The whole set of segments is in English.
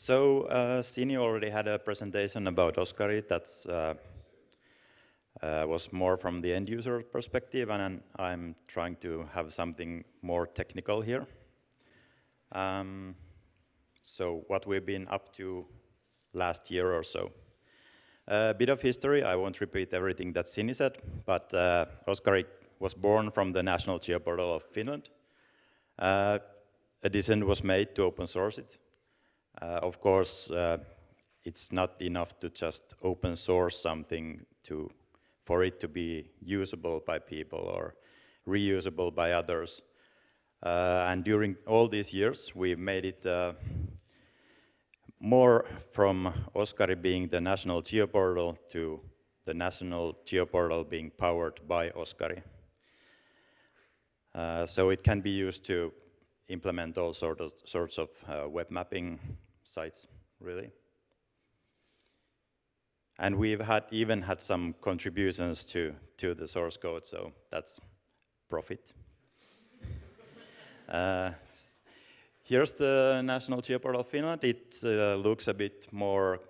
So uh, Sini already had a presentation about Oskari that's uh, uh, was more from the end user perspective, and I'm trying to have something more technical here. Um, so what we've been up to last year or so. A bit of history, I won't repeat everything that Sini said, but uh, was born from the National Geoportal of Finland. Uh, a decision was made to open source it. Uh, of course, uh, it's not enough to just open source something to for it to be usable by people or reusable by others. Uh, and during all these years, we've made it more from Oskari being the national geoportal to the national geoportal being powered by Oskari. Uh, so it can be used to implement all sort of, sorts of uh, web mapping sites, really. And we've had even had some contributions to, to the source code, so that's profit. uh, here's the National Geoportal Finland. It uh, looks a bit more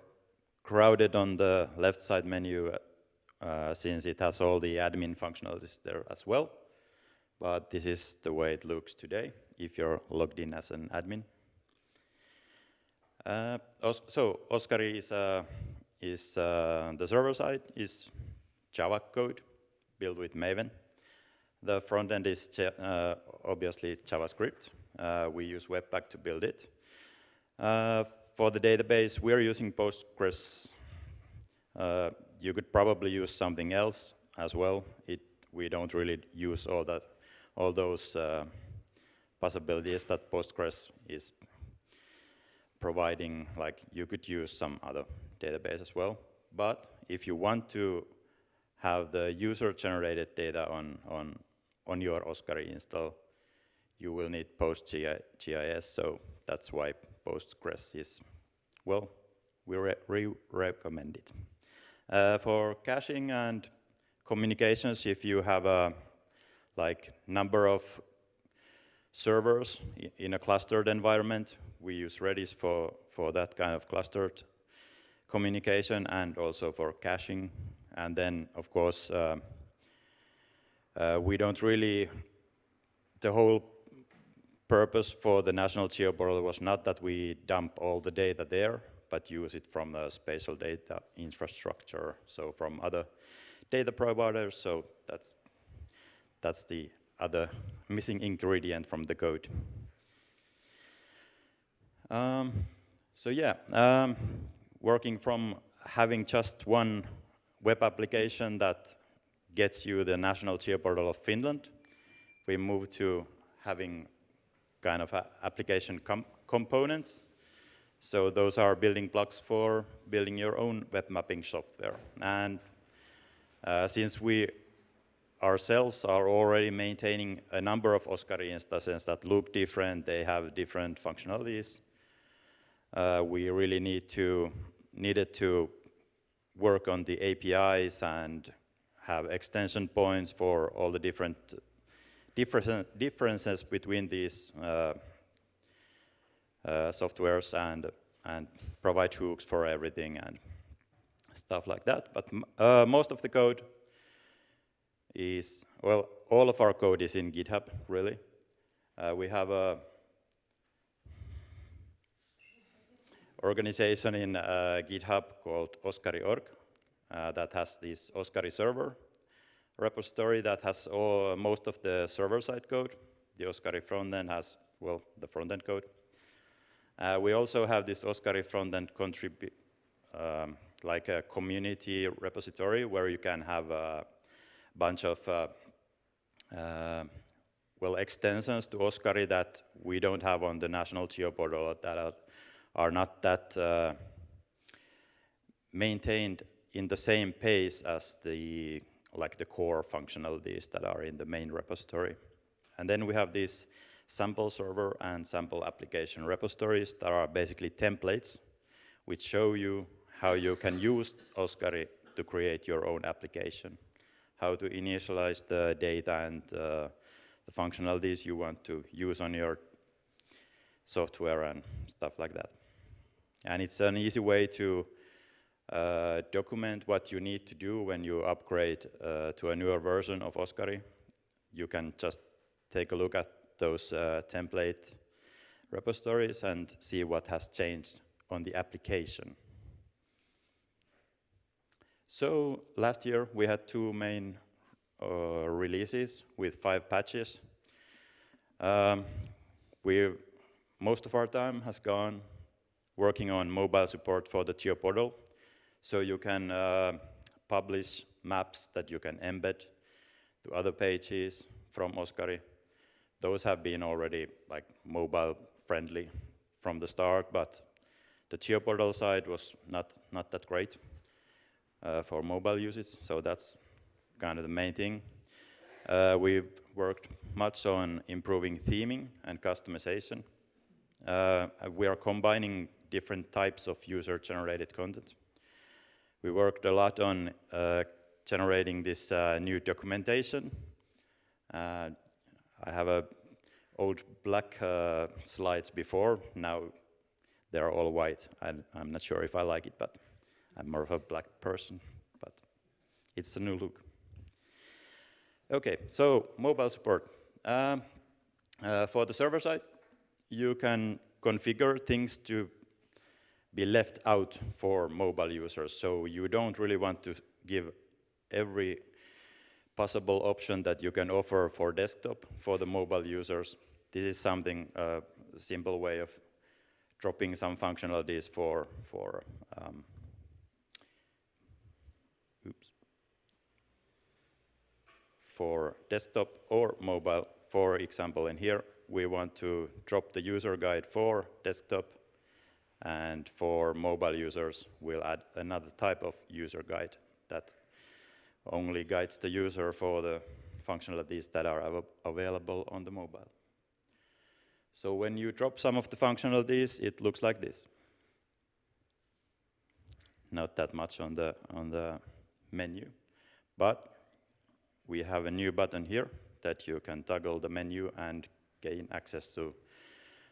crowded on the left side menu uh, since it has all the admin functionalities there as well. But this is the way it looks today if you're logged in as an admin. Uh, so Oscar is a is uh, the server side is Java code built with Maven. The front end is uh, obviously JavaScript. Uh, we use Webpack to build it. Uh, for the database, we're using Postgres. Uh, you could probably use something else as well. It, we don't really use all that, all those uh, possibilities that Postgres is providing. Like you could use some other database as well. But if you want to have the user-generated data on, on, on your Oskari install, you will need PostGIS, so that's why Postgres is, well, we re, re recommend it. Uh, for caching and communications, if you have a like number of servers in a clustered environment, we use Redis for, for that kind of clustered communication and also for caching. And then, of course, uh, uh, we don't really, the whole purpose for the National Geoportal was not that we dump all the data there, but use it from the spatial data infrastructure, so from other data providers. So that's, that's the other missing ingredient from the code. Um, so yeah, um, working from having just one web application that gets you the national geoportal of Finland, we moved to having kind of application com components. So those are building blocks for building your own web mapping software. And uh, since we ourselves are already maintaining a number of Oskari instances that look different, they have different functionalities, uh, we really need to needed to work on the APIs and have extension points for all the different differences between these uh, uh, softwares and and provide hooks for everything and stuff like that. But uh, most of the code is well, all of our code is in GitHub really. Uh, we have a organization in uh, GitHub called Oskari.org uh, that has this Oskari server repository that has all, most of the server-side code. The Oskari frontend has, well, the frontend code. Uh, we also have this Oskari frontend contribute, um, like a community repository where you can have a bunch of uh, uh, well extensions to Oskari that we don't have on the national geoportal that are are not that uh, maintained in the same pace as the like the core functionalities that are in the main repository. And then we have these sample server and sample application repositories that are basically templates which show you how you can use Oskari to create your own application, how to initialize the data and uh, the functionalities you want to use on your software and stuff like that. And it's an easy way to uh, document what you need to do when you upgrade uh, to a newer version of Oskari. You can just take a look at those uh, template repositories and see what has changed on the application. So last year we had two main uh, releases with five patches. Um, we most of our time has gone working on mobile support for the GeoPortal. So you can uh, publish maps that you can embed to other pages from Oskari. Those have been already like mobile friendly from the start, but the GeoPortal side was not, not that great for mobile usage, so that's kind of the main thing. Uh, we've worked much on improving theming and customization. Uh, we are combining different types of user-generated content. We worked a lot on uh, generating this uh, new documentation. Uh, I have a old black uh, slides before. Now they're all white. I, I'm not sure if I like it, but I'm more of a black person. But it's a new look. Okay, so mobile support. Um, uh, for the server side, you can configure things to be left out for mobile users. So you don't really want to give every possible option that you can offer for desktop for the mobile users. This is something, a uh, simple way of dropping some functionalities for, for um, oops, for desktop or mobile. For example, And here, we want to drop the user guide for desktop and for mobile users, we'll add another type of user guide that only guides the user for the functionalities that are av available on the mobile. So when you drop some of the functionalities, it looks like this. Not that much on the, on the menu, but we have a new button here that you can toggle the menu and gain access to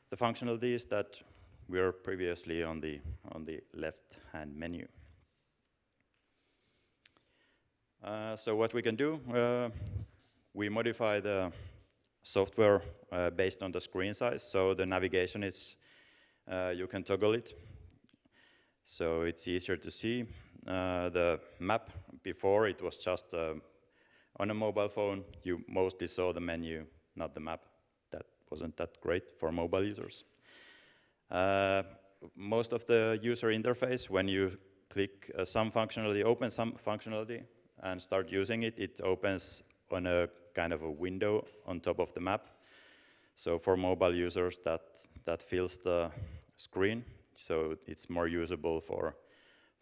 the functionalities that we were previously on the, on the left-hand menu. Uh, so what we can do, uh, we modify the software uh, based on the screen size. So the navigation is, uh, you can toggle it. So it's easier to see. Uh, the map, before it was just uh, on a mobile phone, you mostly saw the menu, not the map. That wasn't that great for mobile users. Uh, most of the user interface, when you click uh, some functionality, open some functionality, and start using it, it opens on a kind of a window on top of the map. So for mobile users, that, that fills the screen, so it's more usable for,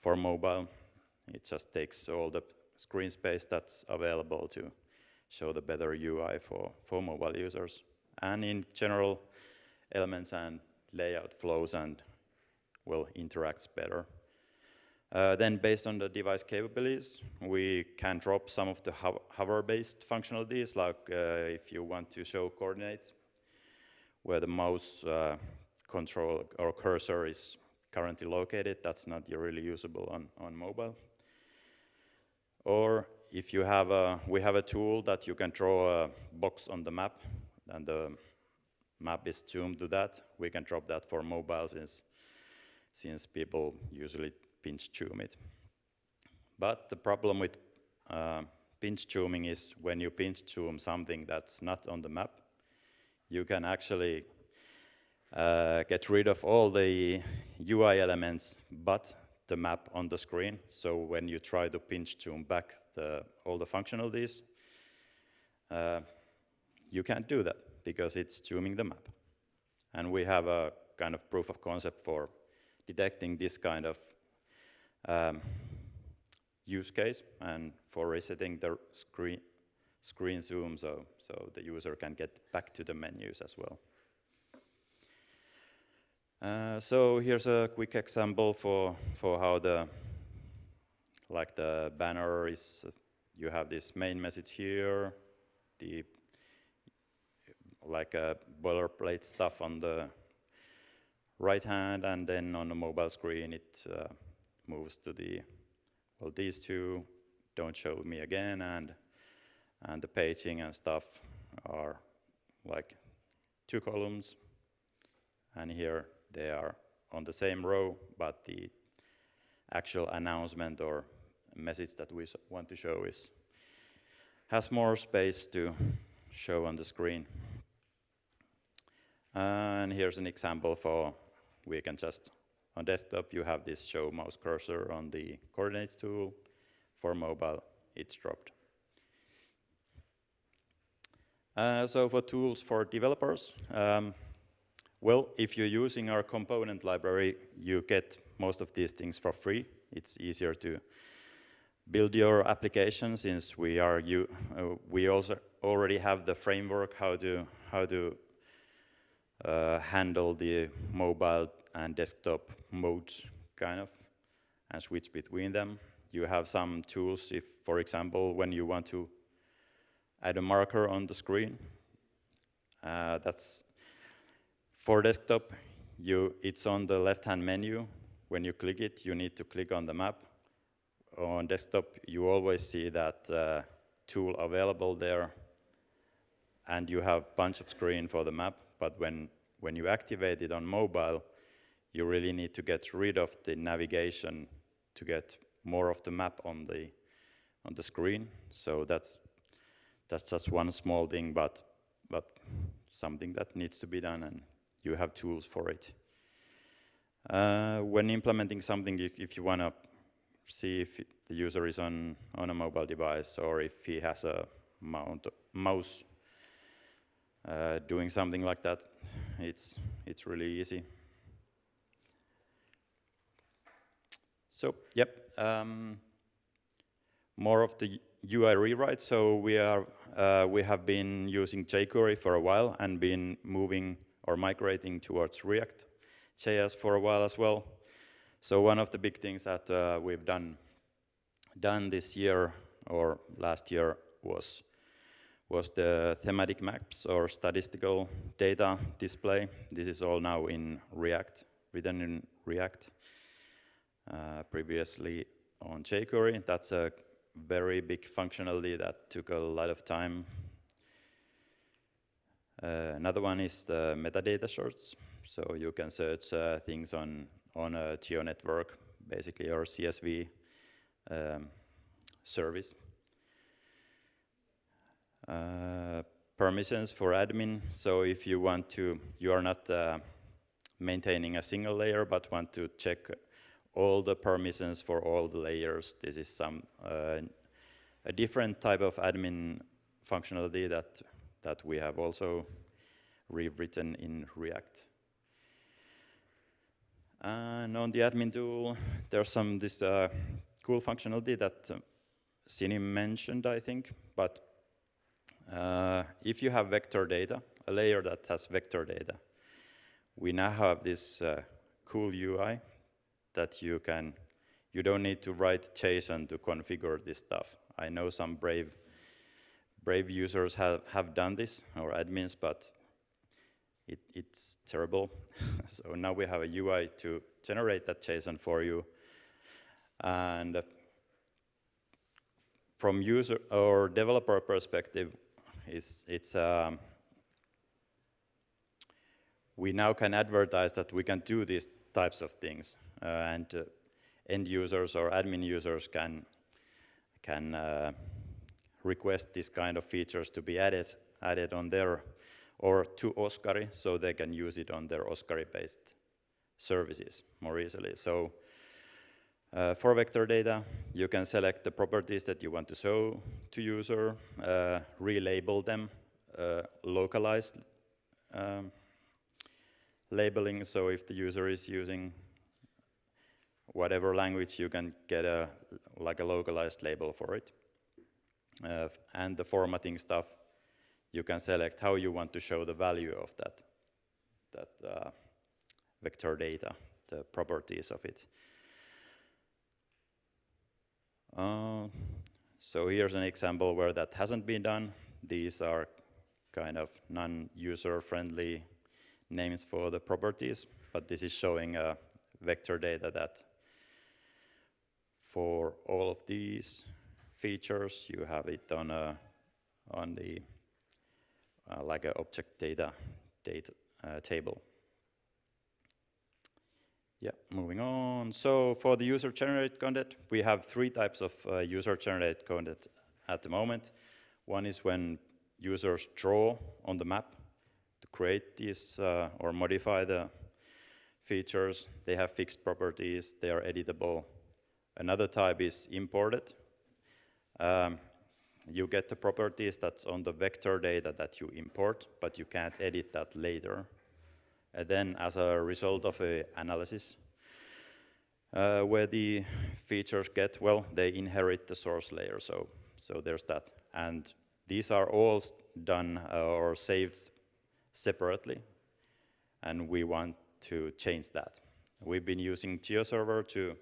for mobile. It just takes all the screen space that's available to show the better UI for, for mobile users. And in general, elements and layout flows and will interacts better. Uh, then based on the device capabilities, we can drop some of the ho hover-based functionalities, like uh, if you want to show coordinates where the mouse uh, control or cursor is currently located, that's not really usable on, on mobile. Or if you have a, we have a tool that you can draw a box on the map, and the map is tuned to that. We can drop that for mobile since, since people usually pinch zoom it. But the problem with uh, pinch zooming is when you pinch zoom something that's not on the map, you can actually uh, get rid of all the UI elements but the map on the screen. So when you try to pinch zoom back the, all the functionalities, uh, you can't do that because it's zooming the map. And we have a kind of proof of concept for detecting this kind of um, use case and for resetting the screen, screen zoom so, so the user can get back to the menus as well. Uh, so here's a quick example for, for how the, like the banner is, uh, you have this main message here, the like a boilerplate stuff on the right hand, and then on the mobile screen it uh, moves to the, well, these two don't show me again, and, and the paging and stuff are like two columns, and here they are on the same row, but the actual announcement or message that we want to show is has more space to show on the screen. And here's an example for, we can just, on desktop you have this show mouse cursor on the coordinates tool. For mobile, it's dropped. Uh, so for tools for developers, um, well, if you're using our component library, you get most of these things for free. It's easier to build your application since we are you uh, we also already have the framework how to how to uh, handle the mobile and desktop modes kind of and switch between them. You have some tools if for example when you want to add a marker on the screen uh, that's for desktop you it's on the left hand menu. When you click it you need to click on the map. On desktop, you always see that uh, tool available there, and you have a bunch of screen for the map, but when, when you activate it on mobile, you really need to get rid of the navigation to get more of the map on the, on the screen. So that's, that's just one small thing, but, but something that needs to be done, and you have tools for it. Uh, when implementing something, if, you want to see if the user is on, on a mobile device or if he has a mount, mouse uh, doing something like that. It's, it's really easy. So, yep, um, more of the UI rewrite. So we are uh, we have been using jQuery for a while and been moving or migrating towards React JS for a while as well. So one of the big things that uh, we've done done this year or last year was was the thematic maps or statistical data display. This is all now in React, written in React. Uh, previously on jQuery, that's a very big functionality that took a lot of time. Uh, another one is the metadata search. So you can search uh, things on on a GeoNetwork, basically, or CSW um, service. Uh, permissions for admin. So if you want to, you are not uh, maintaining a single layer, but want to check all the permissions for all the layers. This is some uh, a different type of admin functionality that that we have also rewritten in React. And on the admin tool, there's some this uh, cool functionality that uh, Sini mentioned, I think. But uh, if you have vector data, a layer that has vector data, we now have this uh, cool UI that you can, you don't need to write JSON to configure this stuff. I know some brave, brave users have, have done this, or admins, but it, it's terrible. so now we have a UI to generate that JSON for you. And from user or developer perspective, it's, it's um, we now can advertise that we can do these types of things. Uh, and uh, end users or admin users can, can uh, request this kind of features to be added, added on their or to Oskari, so they can use it on their Oskari-based services more easily. So uh, for vector data, you can select the properties that you want to show to user, uh, relabel them, uh, localized um, labeling. So if the user is using whatever language, you can get a like a localized label for it. Uh, and the formatting stuff you can select how you want to show the value of that, that uh, vector data, the properties of it. Uh, so here's an example where that hasn't been done. These are kind of non-user friendly names for the properties, but this is showing uh, vector data that for all of these features, you have it on a on the uh, like an object data data uh, table. Yeah, moving on. So for the user-generated content, we have three types of uh, user-generated content at the moment. One is when users draw on the map to create these uh, or modify the features. They have fixed properties, they are editable. Another type is imported. Um, you get the properties that's on the vector data that you import, but you can't edit that later. And then as a result of a analysis, uh, where the features get, well, they inherit the source layer, so, so there's that. And these are all done uh, or saved separately, and we want to change that. We've been using GeoServer to, uh,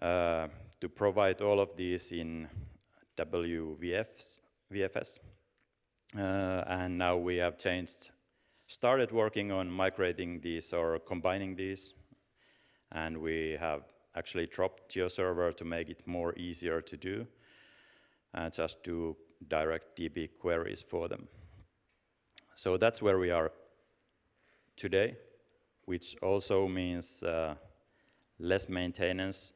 to provide all of these in WVFs, VFS. Uh, and now we have changed, started working on migrating these or combining these. And we have actually dropped GeoServer to make it more easier to do and just do direct DB queries for them. So that's where we are today, which also means uh, less maintenance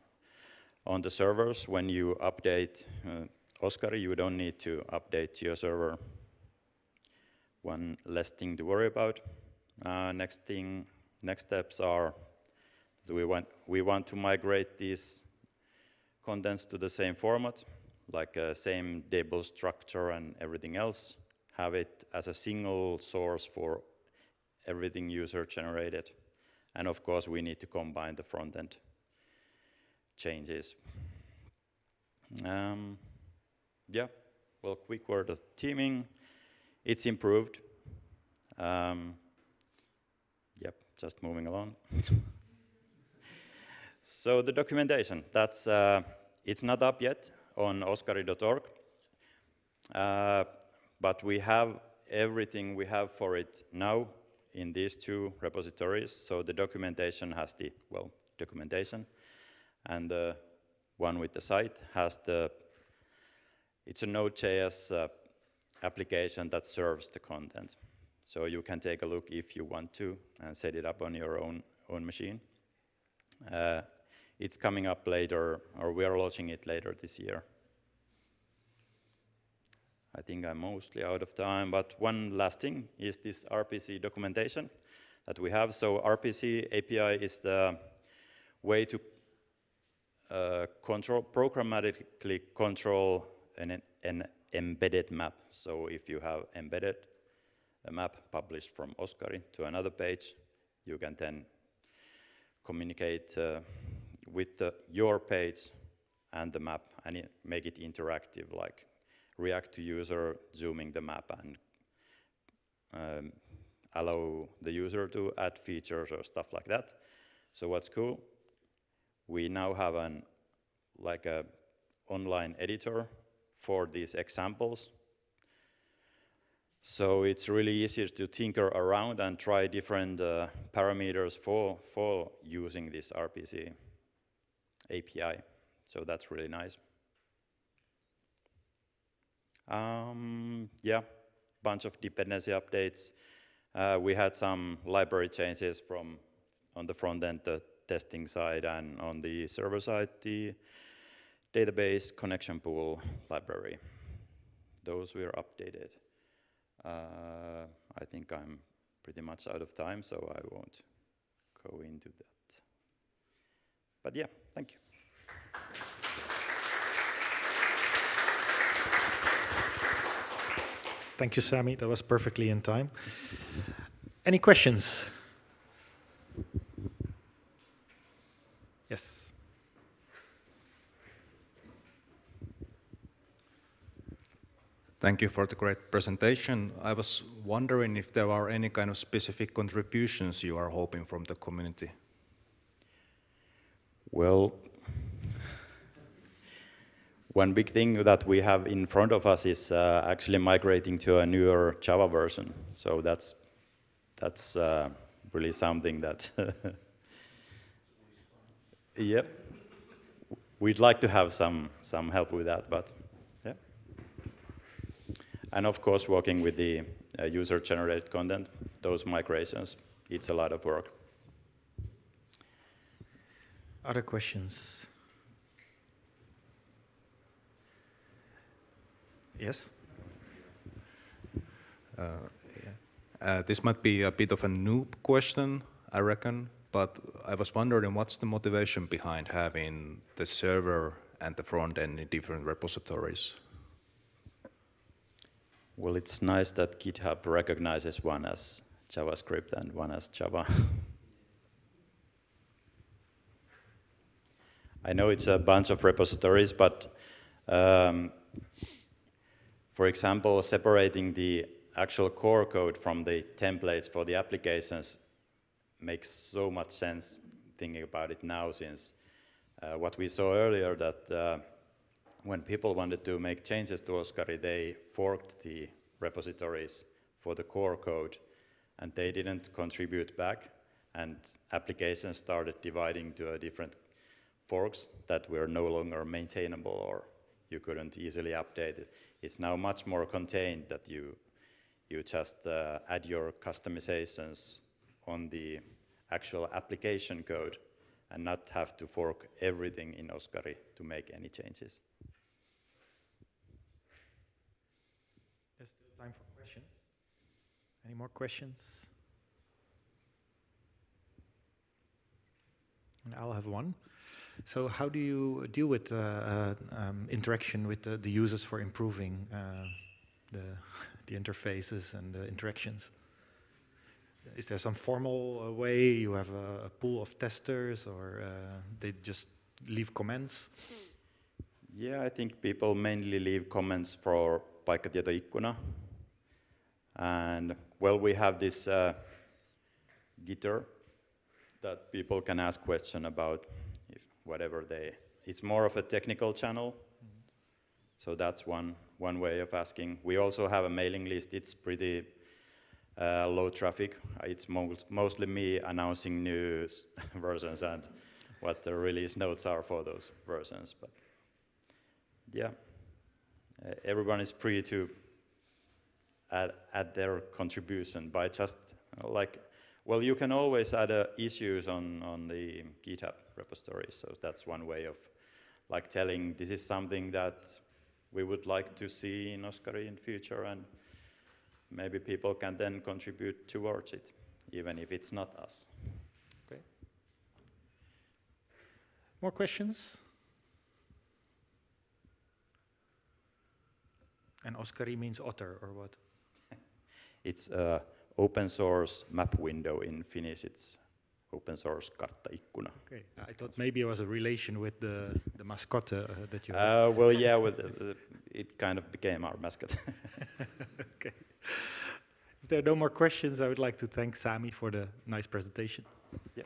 on the servers when you update uh, Oskari, you don't need to update your server. One less thing to worry about. Uh, next thing, next steps are we want, we want to migrate these contents to the same format, like uh, same table structure and everything else. Have it as a single source for everything user generated. And of course, we need to combine the front end changes. Um, yeah, well, quick word of theming. It's improved. Um, yep, just moving along. so the documentation, that's, uh, it's not up yet on oskari.org, uh, but we have everything we have for it now in these two repositories. So the documentation has the, well, documentation, and the one with the site has the it's a Node.js uh, application that serves the content. So you can take a look if you want to and set it up on your own, own machine. Uh, it's coming up later, or we are launching it later this year. I think I'm mostly out of time, but one last thing is this RPC documentation that we have. So RPC API is the way to control, programmatically control an, an embedded map. So if you have embedded a map published from Oskari to another page, you can then communicate uh, with the, your page and the map and make it interactive, like react to user zooming the map and um, allow the user to add features or stuff like that. So what's cool, we now have an like a online editor for these examples. So it's really easy to tinker around and try different uh, parameters for, for using this RPC API. So that's really nice. Um, yeah, bunch of dependency updates. Uh, we had some library changes from on the front end, testing side, and on the server side, the database connection pool library. Those were updated. Uh, I think I'm pretty much out of time, so I won't go into that. But yeah, thank you. Thank you, Sami. That was perfectly in time. Any questions? Yes. Thank you for the great presentation. I was wondering if there are any kind of specific contributions you are hoping from the community. Well, one big thing that we have in front of us is uh, actually migrating to a newer Java version. So that's that's uh, really something that. yep. We'd like to have some some help with that, but yeah. And of course, working with the uh, user-generated content, those migrations, it's a lot of work. Other questions? Yes? Uh, this might be a bit of a noob question, I reckon, but I was wondering what's the motivation behind having the server and the front end in different repositories? Well, it's nice that GitHub recognizes one as JavaScript and one as Java. I know it's a bunch of repositories, but um, for example, separating the actual core code from the templates for the applications makes so much sense thinking about it now since uh, what we saw earlier that uh, when people wanted to make changes to Oskari, they forked the repositories for the core code and they didn't contribute back and applications started dividing to a different forks that were no longer maintainable or you couldn't easily update it. It's now much more contained that you you just uh, add your customizations on the actual application code and not have to fork everything in Oskari to make any changes. There's still time for questions. Any more questions? And I'll have one. So how do you deal with uh, uh, um, interaction with the, the users for improving uh, the, the interfaces and the interactions? Is there some formal uh, way you have a, a pool of testers or uh, they just leave comments? Yeah, I think people mainly leave comments for paikkatietoikkuna. And well, we have this uh, Gitter that people can ask question about if whatever they, it's more of a technical channel. So that's one, one way of asking. We also have a mailing list. It's pretty uh, low traffic. It's most, mostly me announcing new versions and what the release notes are for those versions. But yeah, uh, everyone is free to add, add their contribution by just like, well, you can always add uh, issues on, on the GitHub repository. So that's one way of like telling this is something that we would like to see in Oskari in future and maybe people can then contribute towards it, even if it's not us. Okay. More questions? And Oskari means otter or what? It's a open source map window in Finnish. It's open source karttaikkuna. Okay. I thought maybe it was a relation with the, the mascot uh, that you have. Uh, well, yeah, with the, the, it kind of became our mascot. okay. If there are no more questions, I would like to thank Sami for the nice presentation. yeah.